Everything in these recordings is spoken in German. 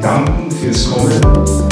Danken fürs Kommen.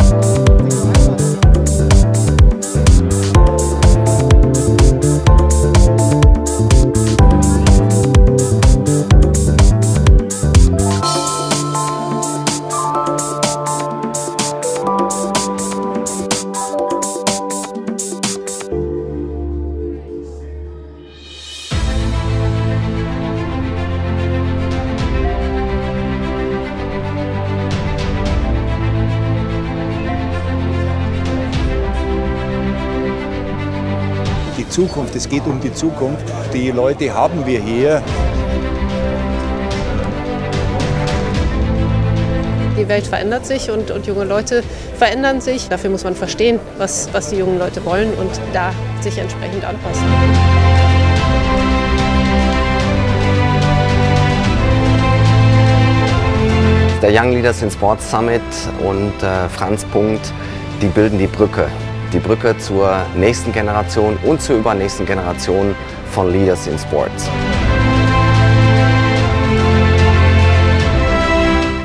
Die Zukunft. Es geht um die Zukunft. Die Leute haben wir hier. Die Welt verändert sich und, und junge Leute verändern sich. Dafür muss man verstehen, was, was die jungen Leute wollen und da sich entsprechend anpassen. Der Young Leaders in Sports Summit und äh, Franz Punkt, die bilden die Brücke. Die Brücke zur nächsten Generation und zur übernächsten Generation von Leaders in Sports.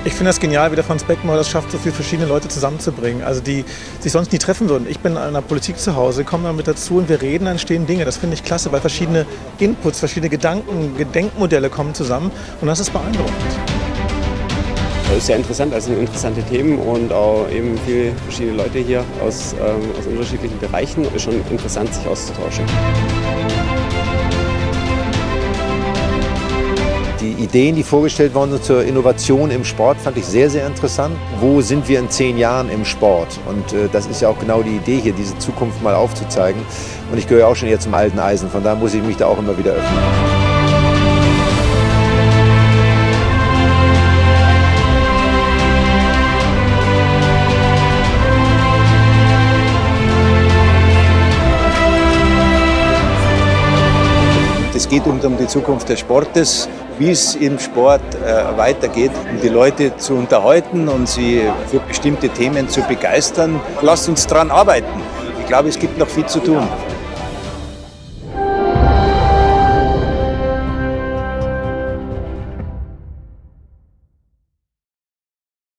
Ich finde das genial, wie der Franz Beckenbauer das schafft, so viele verschiedene Leute zusammenzubringen, also die sich sonst nie treffen würden. Ich bin in der Politik zu Hause, komme dann mit dazu und wir reden, dann entstehen Dinge. Das finde ich klasse, weil verschiedene Inputs, verschiedene Gedanken, Gedenkmodelle kommen zusammen und das ist beeindruckend. Das ist sehr interessant, also interessante Themen und auch eben viele verschiedene Leute hier aus, ähm, aus unterschiedlichen Bereichen. Ist schon interessant, sich auszutauschen. Die Ideen, die vorgestellt worden sind zur Innovation im Sport, fand ich sehr, sehr interessant. Wo sind wir in zehn Jahren im Sport? Und äh, das ist ja auch genau die Idee hier, diese Zukunft mal aufzuzeigen. Und ich gehöre auch schon hier zum alten Eisen, von daher muss ich mich da auch immer wieder öffnen. Geht um, die Zukunft des Sportes, wie es im Sport äh, weitergeht, um die Leute zu unterhalten und sie für bestimmte Themen zu begeistern. Lasst uns daran arbeiten. Ich glaube, es gibt noch viel zu tun.